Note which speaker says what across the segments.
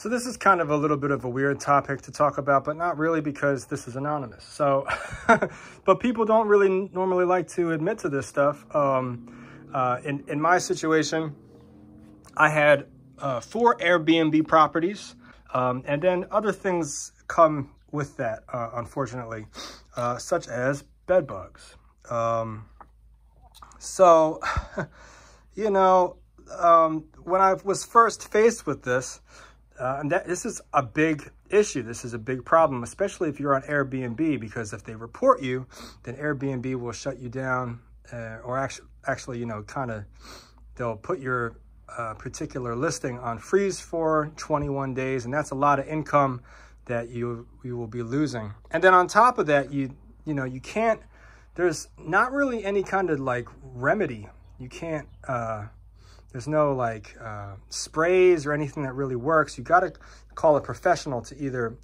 Speaker 1: So this is kind of a little bit of a weird topic to talk about, but not really because this is anonymous. So, but people don't really normally like to admit to this stuff. Um, uh, in, in my situation, I had uh, four Airbnb properties, um, and then other things come with that, uh, unfortunately, uh, such as bed bugs. Um, so, you know, um, when I was first faced with this, uh, and that this is a big issue. This is a big problem, especially if you're on Airbnb, because if they report you, then Airbnb will shut you down, uh, or actually, actually, you know, kind of, they'll put your uh, particular listing on freeze for 21 days, and that's a lot of income that you you will be losing. And then on top of that, you you know, you can't. There's not really any kind of like remedy. You can't. Uh, there's no like uh, sprays or anything that really works. You got to call a professional to either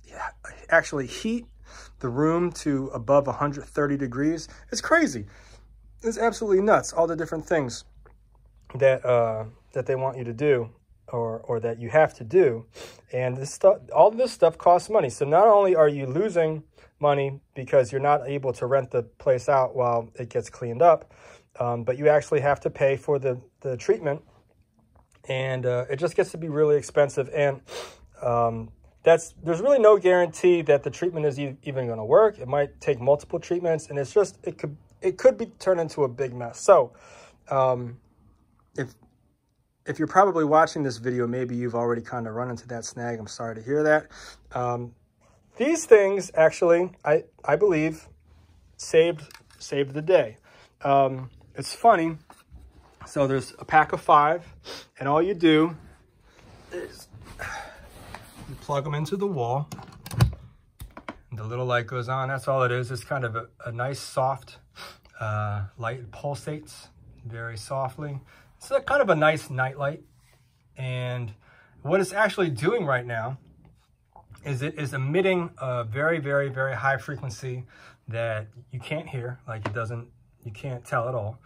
Speaker 1: actually heat the room to above 130 degrees. It's crazy. It's absolutely nuts. All the different things that uh, that they want you to do or or that you have to do, and this stuff, all this stuff costs money. So not only are you losing money because you're not able to rent the place out while it gets cleaned up, um, but you actually have to pay for the the treatment and uh, it just gets to be really expensive. And um, that's there's really no guarantee that the treatment is e even going to work. It might take multiple treatments, and it's just it could it could be turned into a big mess. So, um, if if you're probably watching this video, maybe you've already kind of run into that snag. I'm sorry to hear that. Um, these things actually, I I believe, saved saved the day. Um, it's funny so there's a pack of five, and all you do is you plug them into the wall. And the little light goes on. That's all it is. It's kind of a, a nice, soft uh, light. It pulsates very softly. It's a, kind of a nice night light. And what it's actually doing right now is it is emitting a very, very, very high frequency that you can't hear. Like it doesn't, you can't tell at all.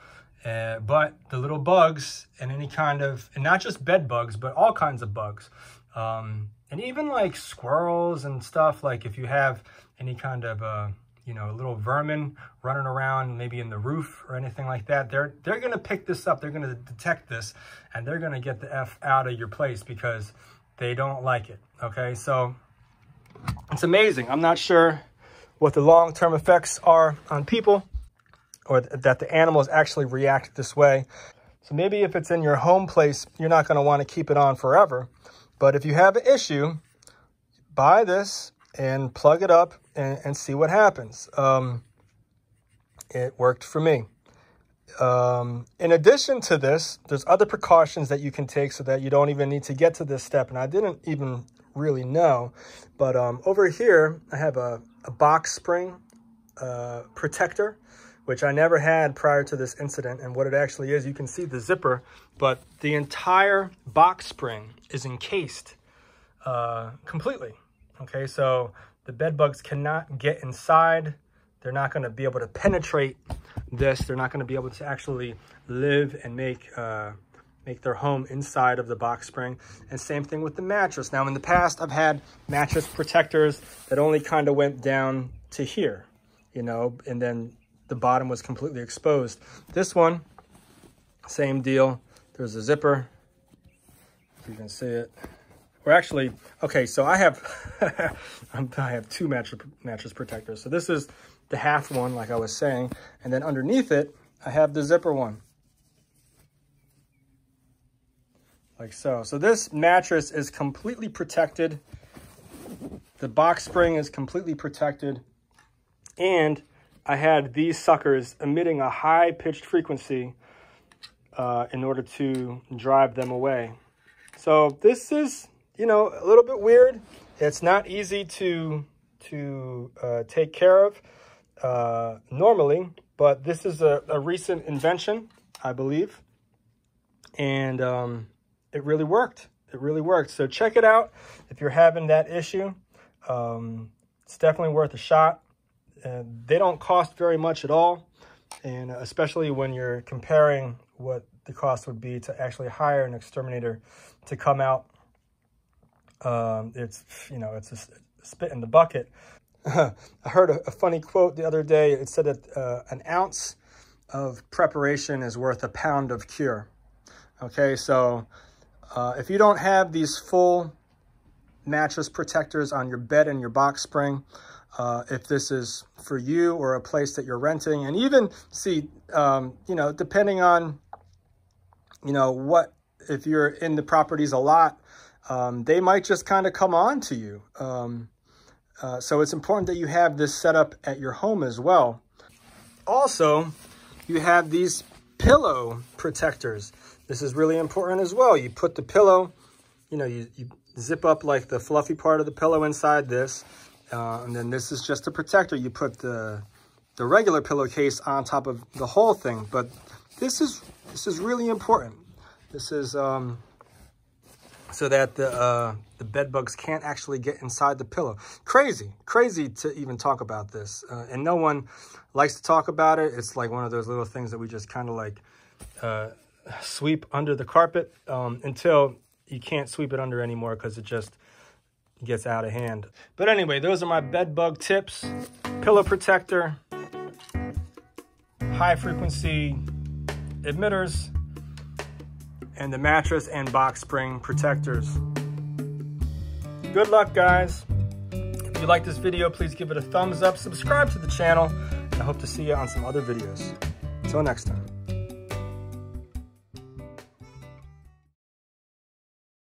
Speaker 1: Uh, but the little bugs and any kind of, and not just bed bugs, but all kinds of bugs. Um, and even like squirrels and stuff, like if you have any kind of, uh, you know, a little vermin running around, maybe in the roof or anything like that, they're, they're going to pick this up. They're going to detect this and they're going to get the F out of your place because they don't like it. Okay. So it's amazing. I'm not sure what the long-term effects are on people or th that the animals actually react this way. So maybe if it's in your home place, you're not going to want to keep it on forever. But if you have an issue, buy this and plug it up and, and see what happens. Um, it worked for me. Um, in addition to this, there's other precautions that you can take so that you don't even need to get to this step. And I didn't even really know, but um, over here, I have a, a box spring uh, protector which I never had prior to this incident. And what it actually is, you can see the zipper, but the entire box spring is encased uh, completely. Okay, so the bed bugs cannot get inside. They're not going to be able to penetrate this. They're not going to be able to actually live and make uh, make their home inside of the box spring. And same thing with the mattress. Now, in the past, I've had mattress protectors that only kind of went down to here, you know, and then the bottom was completely exposed. This one, same deal. There's a zipper, if you can see it. Or actually, okay, so I have I have two mattress, mattress protectors. So this is the half one, like I was saying. And then underneath it, I have the zipper one. Like so. So this mattress is completely protected. The box spring is completely protected. And I had these suckers emitting a high pitched frequency uh, in order to drive them away. So this is, you know, a little bit weird. It's not easy to, to uh, take care of uh, normally, but this is a, a, recent invention, I believe. And um, it really worked. It really worked. So check it out if you're having that issue. Um, it's definitely worth a shot and they don't cost very much at all. And especially when you're comparing what the cost would be to actually hire an exterminator to come out Um, it's, you know, it's a spit in the bucket. I heard a, a, funny quote the other day. It said that uh, an ounce of preparation is worth a pound of cure. Okay, so uh, if you don't have these full mattress protectors on your bed and your box spring, uh, if this is for you or a place that you're renting, and even see, um, you know, depending on, you know, what, if you're in the properties a lot, um, they might just kind of come on to you. Um, uh, so it's important that you have this set up at your home as well. Also, you have these pillow protectors. This is really important as well. You put the pillow, you know, you, you zip up like the fluffy part of the pillow inside this. Uh, and then this is just a protector. You put the, the regular pillowcase on top of the whole thing. But this is, this is really important. This is um, so that the, uh, the bed bugs can't actually get inside the pillow. Crazy, crazy to even talk about this. Uh, and no one likes to talk about it. It's like one of those little things that we just kind of like uh, sweep under the carpet um, until you can't sweep it under anymore because it just gets out of hand. But anyway, those are my bed bug tips. Pillow protector, high frequency emitters, and the mattress and box spring protectors. Good luck, guys. If you like this video, please give it a thumbs up, subscribe to the channel, and I hope to see you on some other videos. Until next time.